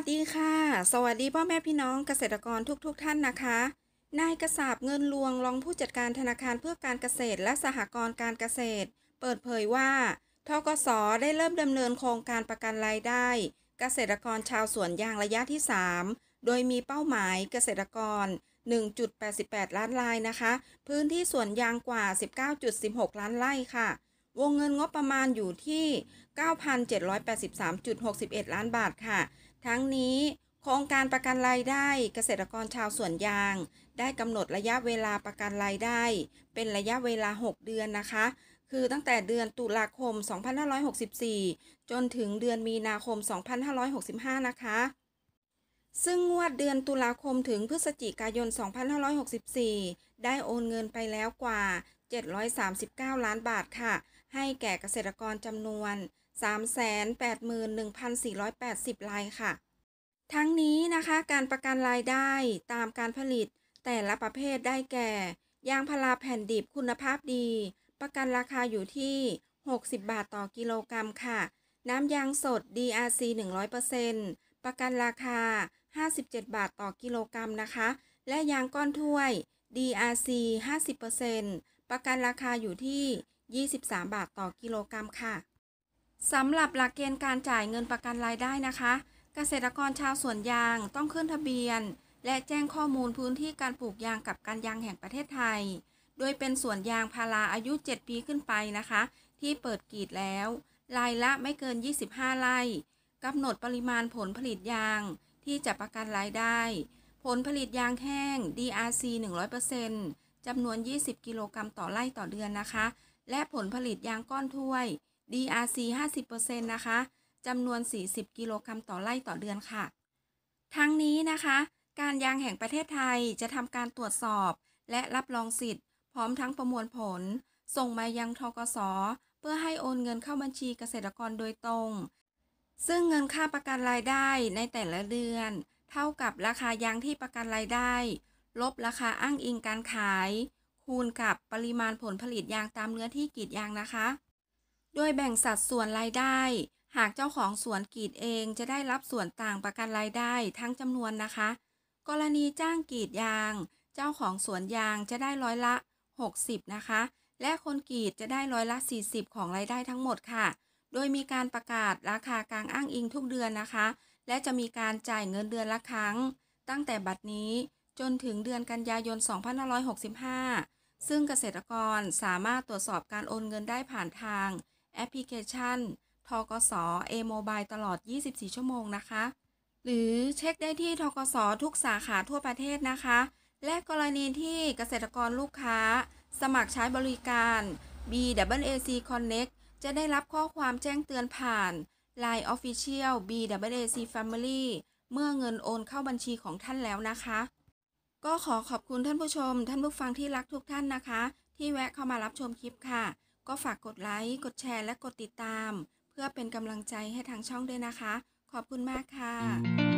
สดีค่ะ สวัสดีพ่อแม่พี่น้องเกษตรกรทุกๆทท่านนะคะ นายกษาบเงินลวงรองผู้จัดการธนาคารเพื่อการเกษตรและสหกรณ์การเกษตร เปิดเผยว่าทกสได้เริ่มดำเนินโครงการประกันรายได้ เกษตรกรชาวสวนยางระยะที่ 3 โดยมีเป้าหมายเกษตรกร 1.88 ล้านรายนะคะ พื้นที่สวนยางกว่า 19.16 ล้านไร่ค่ะ วงเงินงบประมาณอยู่ที่ 9,783.61 ล้านบาทค่ะ ทั้งนี้โครงการประกันรายได้เกษตรกรชาวสวนยาง ได้กำหนดระยะเวลาประกันรายได้ เป็นระยะเวลา 6 เดือนนะคะ คือตั้งแต่เดือนตุลาคม 2564 จนถึงเดือนมีนาคม 2565 นะคะ ซึ่งงวดเดือนตุลาคมถึงพฤศจิกายน 2564 ได้โอนเงินไปแล้วกว่า 739 ล้านบาทค่ะ ให้แก่เกษตรกรจำนวน 381,480 รายค่ะ ทั้งนี้นะคะการประกันรายได้ตามการผลิตแต่ละประเภทได้แก่ ยางพาราแผ่นดิบคุณภาพดี ประกันราคาอยู่ที่ 60 บาทต่อกิโลกรัมค่ะ น้ำยางสด DRC 100%ประกันราคา 57 บาทต่อกิโลกรัมนะคะ และยางก้อนถ้วย DRC 50%ประกันราคาอยู่ที่ 23 บาทต่อกิโลกรัมค่ะสำหรับหลักเกณฑ์การจ่ายเงินประกันรายได้นะคะ เกษตรกรชาวสวนยางต้องขึ้นทะเบียน และแจ้งข้อมูลพื้นที่การปลูกยางกับการยางแห่งประเทศไทย โดยเป็นสวนยางพาราอายุ 7 ปีขึ้นไปนะคะ ที่เปิดกรีดแล้วรายละไม่เกิน 25 ไร่กำหนดปริมาณผลผลิตยางที่จะประกันรายได้ ผลผลิตยางแห้ง DRC 100%จำนวน 20 กิโลกรัมต่อไร่ต่อเดือนนะคะ และผลผลิตยางก้อนถ้วย DRC 50%นะคะจำนวน 40 กิโลกรัมต่อไร่ต่อเดือนค่ะ ทั้งนี้นะคะ การยางแห่งประเทศไทยจะทำการตรวจสอบ และรับรองสิทธิ์ พร้อมทั้งประมวลผล ส่งมายังทกส เพื่อให้โอนเงินเข้าบัญชีเกษตรกรโดยตรง ซึ่งเงินค่าประกันรายได้ในแต่ละเดือน เท่ากับราคายางที่ประกันรายได้ ลบราคาอ้างอิงการขาย คูณกับปริมาณผลผลิตยางตามเนื้อที่กรีดยางนะคะ โดยแบ่งสัดส่วนรายได้ หากเจ้าของสวนกรีดเองจะได้รับส่วนต่างประกันรายได้ทั้งจำนวนนะคะ กรณีจ้างกรีดยาง เจ้าของสวนยางจะได้ร้อยละ 60 นะคะ และคนกรีดจะได้ร้อยละ 40 ของรายได้ทั้งหมดค่ะ โดยมีการประกาศราคากลางอ้างอิงทุกเดือนนะคะ และจะมีการจ่ายเงินเดือนละครั้ง ตั้งแต่บัดนี้ จนถึงเดือนกันยายน 2565 ซึ่งเกษตรกรสามารถตรวจสอบการโอนเงินได้ผ่านทาง แอปพลิเคชัน ทกส A-Mobile ตลอด 24 ชั่วโมงนะคะ หรือเช็คได้ที่ทกสทุกสาขาทั่วประเทศนะคะ และกรณีที่เกษตรกรลูกค้า สมัครใช้บริการ BWAC Connect จะได้รับข้อความแจ้งเตือนผ่าน Line Official BWAC Family เมื่อเงินโอนเข้าบัญชีของท่านแล้วนะคะ ก็ขอขอบคุณท่านผู้ชม ท่านผู้ฟังที่รักทุกท่านนะคะ ที่แวะเข้ามารับชมคลิปค่ะ ก็ฝากกดไลค์ กดแชร์และกดติดตาม เพื่อเป็นกำลังใจให้ทางช่องด้วยนะคะ ขอบคุณมากค่ะ